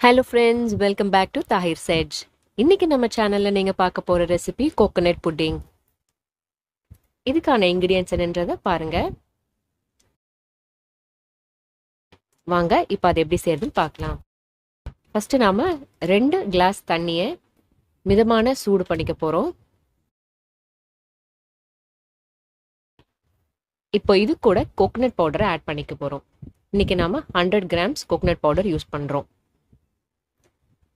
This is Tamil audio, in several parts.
Hello friends welcome back to Tahir sedge இன்னைக்கு நம்ம சேனலில் நீங்கள் பார்க்க போகிற ரெசிபி கோகோனட் புட்டிங் இதுக்கான இன்கிரியன்ஸ் என்னன்றதை பாருங்க. வாங்க இப்போ அது எப்படி செய்யறதுன்னு பார்க்கலாம். ஃபஸ்ட்டு நாம் ரெண்டு கிளாஸ் தண்ணியை மிதமான சூடு பண்ணிக்க போகிறோம் இப்போ இது கூட கோகோனட் பவுடரை ஆட் பண்ணிக்க போகிறோம் இன்றைக்கி நாம் hundred grams coconut powder use பண்ணுறோம்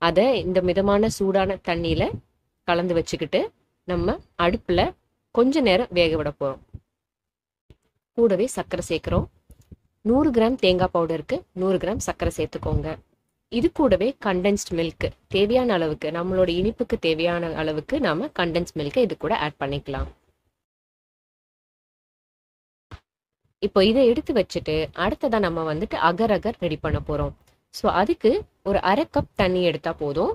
அதை இந்த மிதமான சூடான தண்ணியில் கலந்து வச்சுக்கிட்டு நம்ம அடுப்பில் கொஞ்ச நேரம் வேக விட போகிறோம் கூடவே சர்க்கரை சேர்க்குறோம். நூறு கிராம் தேங்காய் பவுடருக்கு நூறு கிராம் சர்க்கரை சேர்த்துக்கோங்க. இது கூடவே கண்டென்ஸ்ட் மில்க் தேவையான அளவுக்கு நம்மளோட இனிப்புக்கு தேவையான அளவுக்கு நாம கண்டென்ஸ் மில்க்கை இது கூட ஆட் பண்ணிக்கலாம். இப்போ இதை எடுத்து வச்சுட்டு அடுத்ததான் நம்ம வந்துட்டு அகர் அகர் ரெடி பண்ண போகிறோம் ஸோ அதுக்கு ஒரு அரை கப் தண்ணி எடுத்தால் போதும்.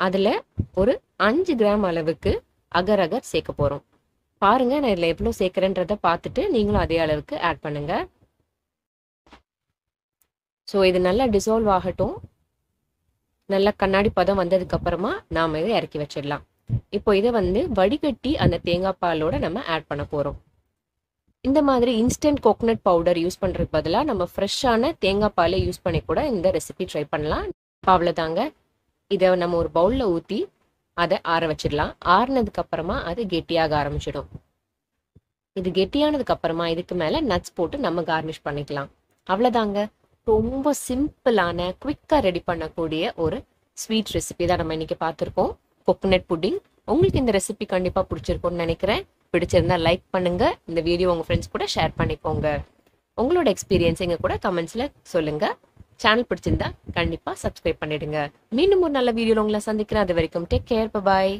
அதில் ஒரு அஞ்சு கிராம் அளவுக்கு அகர் அகர் சேர்க்க போகிறோம் பாருங்க நான் இதில் எவ்வளோ சேர்க்குறேன்றதை பார்த்துட்டு நீங்களும் அதே அளவுக்கு ஆட் பண்ணுங்க. ஸோ இது நல்லா டிசால்வ் ஆகட்டும். நல்லா கண்ணாடி பதம் வந்ததுக்கு அப்புறமா நாம் இதை இறக்கி வச்சிடலாம். இப்போ இதை வந்து வடிகட்டி அந்த தேங்காய் பாலோட நம்ம ஆட் பண்ண போகிறோம் இந்த மாதிரி இன்ஸ்டன்ட் கோகோனட் பவுடர் யூஸ் பண்ணுறதுக்கு பதிலாக நம்ம ஃப்ரெஷ்ஷான தேங்காய் பாலை யூஸ் பண்ணி கூட இந்த ரெசிபி ட்ரை பண்ணலாம். அவ்வளோதாங்க இதை நம்ம ஒரு பவுலில் ஊற்றி அதை ஆற வச்சிடலாம். ஆறுனதுக்கு அப்புறமா அது கெட்டியாக ஆரம்பிச்சிடும். இது கெட்டியானதுக்கு அப்புறமா இதுக்கு மேலே நட்ஸ் போட்டு நம்ம கார்னிஷ் பண்ணிக்கலாம். அவ்வளோதாங்க ரொம்ப சிம்பிளான குவிக்காக ரெடி பண்ணக்கூடிய ஒரு ஸ்வீட் ரெசிபி தான் நம்ம இன்னைக்கு பார்த்துருக்கோம். கொக்கோனட் புட்டிங் உங்களுக்கு இந்த ரெசிபி கண்டிப்பாக பிடிச்சிருக்கும்னு நினைக்கிறேன். பிடிச்சிருந்தா லைக் பண்ணுங்க. இந்த வீடியோ உங்க ஃப்ரெண்ட்ஸ் கூட ஷேர் பண்ணிக்கோங்க. உங்களோட எக்ஸ்பீரியன்ஸ் எங்க கூட கமெண்ட்ஸ்ல சொல்லுங்க. சேனல் பிடிச்சிருந்தா கண்டிப்பா சப்ஸ்கிரைப் பண்ணிடுங்க. மீண்டும் ஒரு நல்ல வீடியோ உங்களை சந்திக்கிறேன். அது வரைக்கும் டேக் கேர் பாய்